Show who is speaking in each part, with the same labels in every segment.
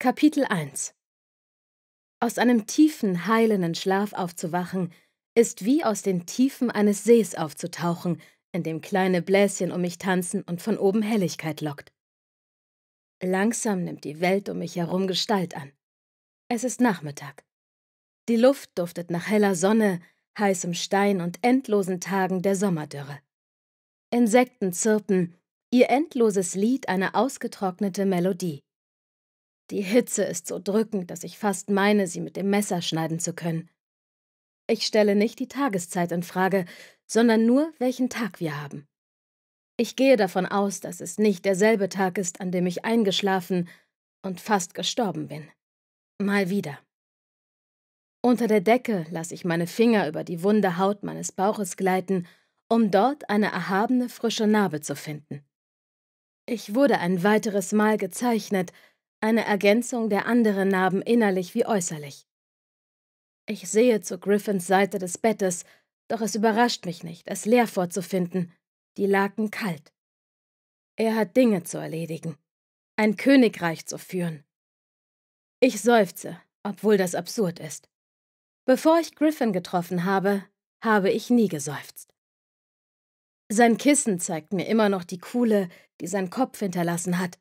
Speaker 1: Kapitel 1 Aus einem tiefen, heilenden Schlaf aufzuwachen, ist wie aus den Tiefen eines Sees aufzutauchen, in dem kleine Bläschen um mich tanzen und von oben Helligkeit lockt. Langsam nimmt die Welt um mich herum Gestalt an. Es ist Nachmittag. Die Luft duftet nach heller Sonne, heißem Stein und endlosen Tagen der Sommerdürre. Insekten zirpen, ihr endloses Lied eine ausgetrocknete Melodie. Die Hitze ist so drückend, dass ich fast meine, sie mit dem Messer schneiden zu können. Ich stelle nicht die Tageszeit in Frage, sondern nur, welchen Tag wir haben. Ich gehe davon aus, dass es nicht derselbe Tag ist, an dem ich eingeschlafen und fast gestorben bin. Mal wieder. Unter der Decke lasse ich meine Finger über die wunde Haut meines Bauches gleiten, um dort eine erhabene frische Narbe zu finden. Ich wurde ein weiteres Mal gezeichnet, eine Ergänzung der anderen Narben innerlich wie äußerlich. Ich sehe zu Griffins Seite des Bettes, doch es überrascht mich nicht, es leer vorzufinden, die Laken kalt. Er hat Dinge zu erledigen, ein Königreich zu führen. Ich seufze, obwohl das absurd ist. Bevor ich Griffin getroffen habe, habe ich nie geseufzt. Sein Kissen zeigt mir immer noch die Kuhle, die sein Kopf hinterlassen hat,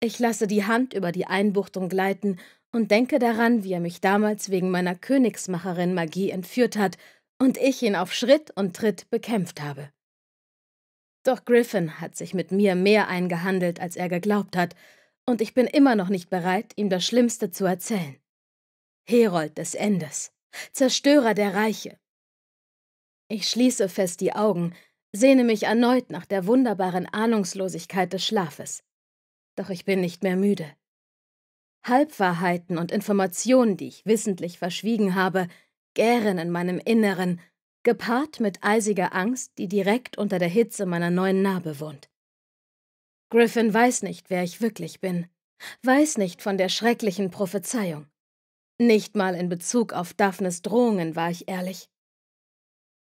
Speaker 1: ich lasse die Hand über die Einbuchtung gleiten und denke daran, wie er mich damals wegen meiner Königsmacherin Magie entführt hat und ich ihn auf Schritt und Tritt bekämpft habe. Doch Griffin hat sich mit mir mehr eingehandelt, als er geglaubt hat, und ich bin immer noch nicht bereit, ihm das Schlimmste zu erzählen. Herold des Endes, Zerstörer der Reiche. Ich schließe fest die Augen, sehne mich erneut nach der wunderbaren Ahnungslosigkeit des Schlafes doch ich bin nicht mehr müde. Halbwahrheiten und Informationen, die ich wissentlich verschwiegen habe, gären in meinem Inneren, gepaart mit eisiger Angst, die direkt unter der Hitze meiner neuen Narbe wohnt. Griffin weiß nicht, wer ich wirklich bin, weiß nicht von der schrecklichen Prophezeiung. Nicht mal in Bezug auf Daphnes Drohungen war ich ehrlich.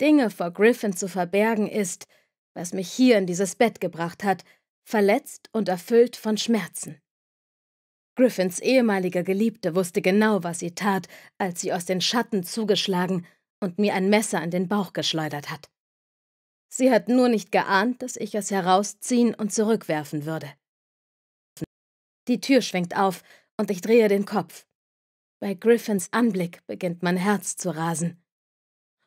Speaker 1: Dinge vor Griffin zu verbergen ist, was mich hier in dieses Bett gebracht hat, verletzt und erfüllt von Schmerzen. Griffins ehemalige Geliebte wusste genau, was sie tat, als sie aus den Schatten zugeschlagen und mir ein Messer an den Bauch geschleudert hat. Sie hat nur nicht geahnt, dass ich es herausziehen und zurückwerfen würde. Die Tür schwenkt auf und ich drehe den Kopf. Bei Griffins Anblick beginnt mein Herz zu rasen.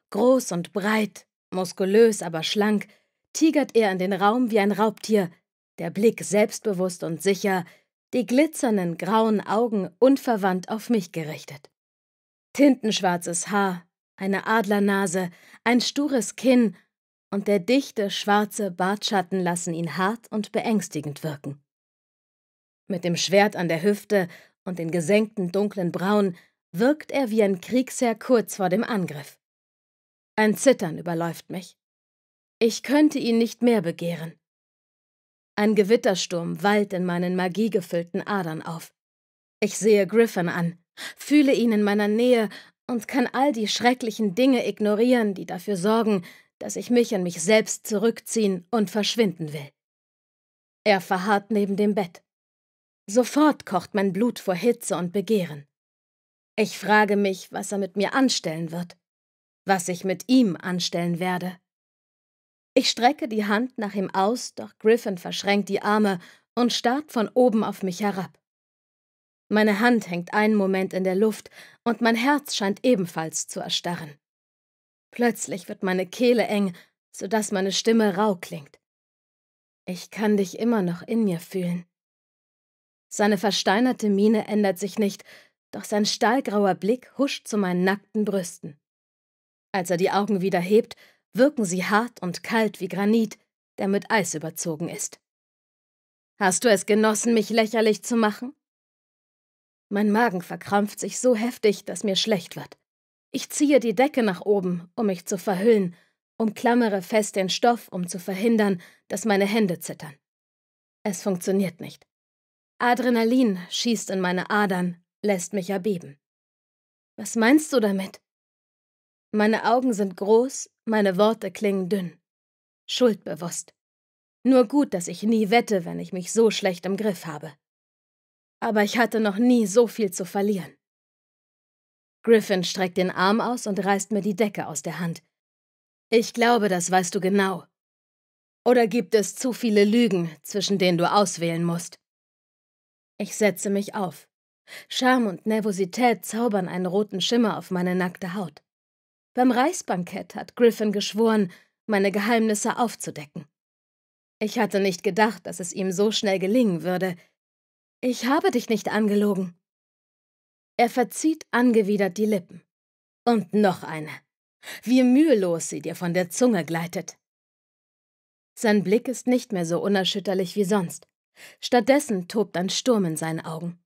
Speaker 1: Groß und breit, muskulös, aber schlank, tigert er in den Raum wie ein Raubtier, der Blick selbstbewusst und sicher, die glitzernden grauen Augen unverwandt auf mich gerichtet. Tintenschwarzes Haar, eine Adlernase, ein stures Kinn und der dichte schwarze Bartschatten lassen ihn hart und beängstigend wirken. Mit dem Schwert an der Hüfte und den gesenkten dunklen Brauen wirkt er wie ein Kriegsherr kurz vor dem Angriff. Ein Zittern überläuft mich. Ich könnte ihn nicht mehr begehren. Ein Gewittersturm wallt in meinen magiegefüllten Adern auf. Ich sehe Griffin an, fühle ihn in meiner Nähe und kann all die schrecklichen Dinge ignorieren, die dafür sorgen, dass ich mich in mich selbst zurückziehen und verschwinden will. Er verharrt neben dem Bett. Sofort kocht mein Blut vor Hitze und Begehren. Ich frage mich, was er mit mir anstellen wird, was ich mit ihm anstellen werde. Ich strecke die Hand nach ihm aus, doch Griffin verschränkt die Arme und starrt von oben auf mich herab. Meine Hand hängt einen Moment in der Luft und mein Herz scheint ebenfalls zu erstarren. Plötzlich wird meine Kehle eng, sodass meine Stimme rau klingt. Ich kann dich immer noch in mir fühlen. Seine versteinerte Miene ändert sich nicht, doch sein stahlgrauer Blick huscht zu meinen nackten Brüsten. Als er die Augen wieder hebt, wirken sie hart und kalt wie Granit, der mit Eis überzogen ist. Hast du es genossen, mich lächerlich zu machen? Mein Magen verkrampft sich so heftig, dass mir schlecht wird. Ich ziehe die Decke nach oben, um mich zu verhüllen, umklammere fest den Stoff, um zu verhindern, dass meine Hände zittern. Es funktioniert nicht. Adrenalin schießt in meine Adern, lässt mich erbeben. Was meinst du damit? Meine Augen sind groß, meine Worte klingen dünn. Schuldbewusst. Nur gut, dass ich nie wette, wenn ich mich so schlecht im Griff habe. aber ich hatte noch nie so viel zu verlieren. Griffin streckt den Arm aus und reißt mir die Decke aus der Hand. Ich glaube, das weißt du genau. Oder gibt es zu viele Lügen, zwischen denen du auswählen musst? Ich setze mich auf. Scham und Nervosität zaubern einen roten Schimmer auf meine nackte Haut. Beim Reichsbankett hat Griffin geschworen, meine Geheimnisse aufzudecken. Ich hatte nicht gedacht, dass es ihm so schnell gelingen würde. Ich habe dich nicht angelogen. Er verzieht angewidert die Lippen. Und noch eine. Wie mühelos sie dir von der Zunge gleitet. Sein Blick ist nicht mehr so unerschütterlich wie sonst. Stattdessen tobt ein Sturm in seinen Augen.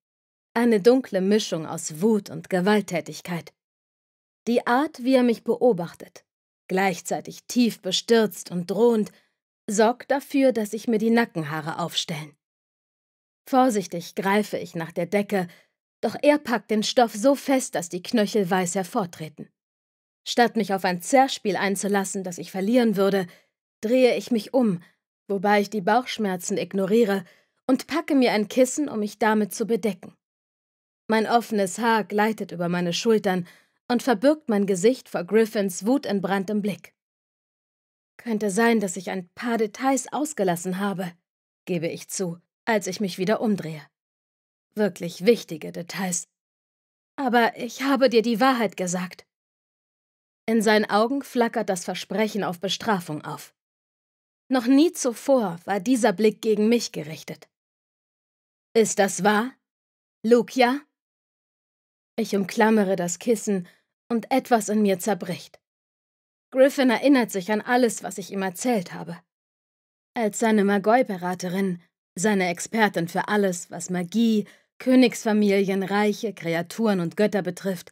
Speaker 1: Eine dunkle Mischung aus Wut und Gewalttätigkeit. Die Art, wie er mich beobachtet, gleichzeitig tief bestürzt und drohend, sorgt dafür, dass sich mir die Nackenhaare aufstellen. Vorsichtig greife ich nach der Decke, doch er packt den Stoff so fest, dass die Knöchel weiß hervortreten. Statt mich auf ein Zerrspiel einzulassen, das ich verlieren würde, drehe ich mich um, wobei ich die Bauchschmerzen ignoriere und packe mir ein Kissen, um mich damit zu bedecken. Mein offenes Haar gleitet über meine Schultern und verbirgt mein Gesicht vor Griffins wutentbranntem Blick. Könnte sein, dass ich ein paar Details ausgelassen habe, gebe ich zu, als ich mich wieder umdrehe. Wirklich wichtige Details. Aber ich habe dir die Wahrheit gesagt. In seinen Augen flackert das Versprechen auf Bestrafung auf. Noch nie zuvor war dieser Blick gegen mich gerichtet. Ist das wahr? Lucia? Ich umklammere das Kissen und etwas in mir zerbricht. Griffin erinnert sich an alles, was ich ihm erzählt habe. Als seine Magoi-Beraterin, seine Expertin für alles, was Magie, Königsfamilien, Reiche, Kreaturen und Götter betrifft,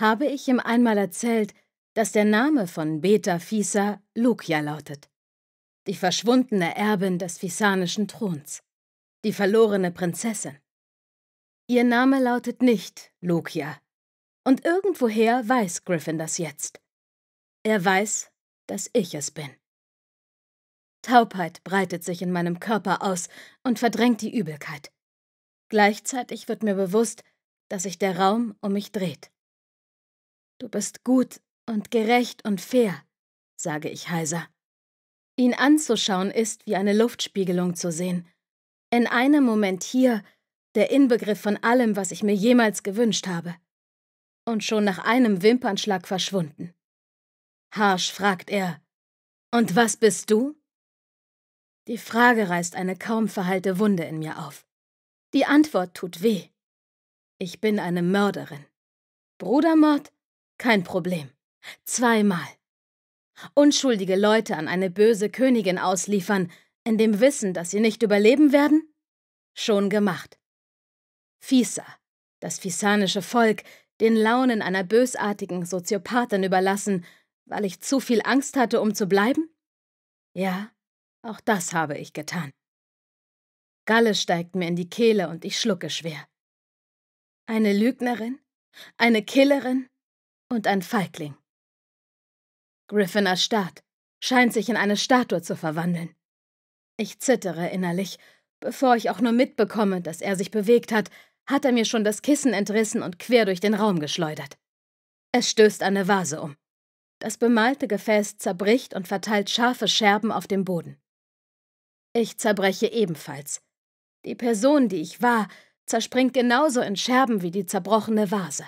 Speaker 1: habe ich ihm einmal erzählt, dass der Name von Beta Fisa Lukia lautet. Die verschwundene Erbin des fisanischen Throns. Die verlorene Prinzessin. Ihr Name lautet nicht Lukia. Und irgendwoher weiß Griffin das jetzt. Er weiß, dass ich es bin. Taubheit breitet sich in meinem Körper aus und verdrängt die Übelkeit. Gleichzeitig wird mir bewusst, dass sich der Raum um mich dreht. Du bist gut und gerecht und fair, sage ich heiser. Ihn anzuschauen ist wie eine Luftspiegelung zu sehen. In einem Moment hier der Inbegriff von allem, was ich mir jemals gewünscht habe. Und schon nach einem Wimpernschlag verschwunden. Harsch fragt er, Und was bist du? Die Frage reißt eine kaum verheilte Wunde in mir auf. Die Antwort tut weh. Ich bin eine Mörderin. Brudermord? Kein Problem. Zweimal. Unschuldige Leute an eine böse Königin ausliefern, in dem Wissen, dass sie nicht überleben werden? Schon gemacht. Fisa, das fisanische Volk, den Launen einer bösartigen Soziopathin überlassen, weil ich zu viel Angst hatte, um zu bleiben? Ja, auch das habe ich getan. Galle steigt mir in die Kehle und ich schlucke schwer. Eine Lügnerin, eine Killerin und ein Feigling. Griffin erstarrt, scheint sich in eine Statue zu verwandeln. Ich zittere innerlich. Bevor ich auch nur mitbekomme, dass er sich bewegt hat, hat er mir schon das Kissen entrissen und quer durch den Raum geschleudert. Es stößt eine Vase um. Das bemalte Gefäß zerbricht und verteilt scharfe Scherben auf dem Boden. Ich zerbreche ebenfalls, die Person, die ich war, zerspringt genauso in Scherben wie die zerbrochene Vase.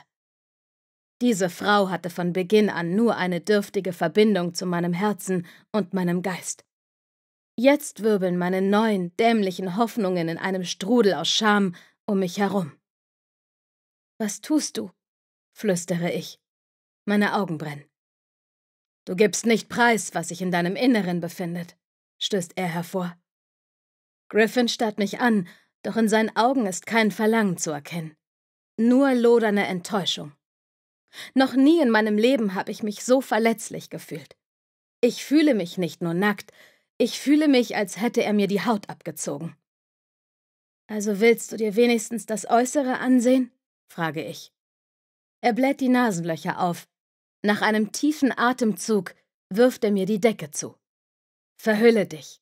Speaker 1: Diese Frau hatte von Beginn an nur eine dürftige Verbindung zu meinem Herzen und meinem Geist. Jetzt wirbeln meine neuen, dämlichen Hoffnungen in einem Strudel aus Scham um mich herum. Was tust du? flüstere ich. Meine Augen brennen. Du gibst nicht preis, was sich in deinem Inneren befindet, stößt er hervor. Griffin starrt mich an, doch in seinen Augen ist kein Verlangen zu erkennen. Nur lodernde Enttäuschung. Noch nie in meinem Leben habe ich mich so verletzlich gefühlt. Ich fühle mich nicht nur nackt, ich fühle mich, als hätte er mir die Haut abgezogen. Also willst du dir wenigstens das Äußere ansehen? frage ich. Er bläht die Nasenlöcher auf. Nach einem tiefen Atemzug wirft er mir die Decke zu. Verhülle dich.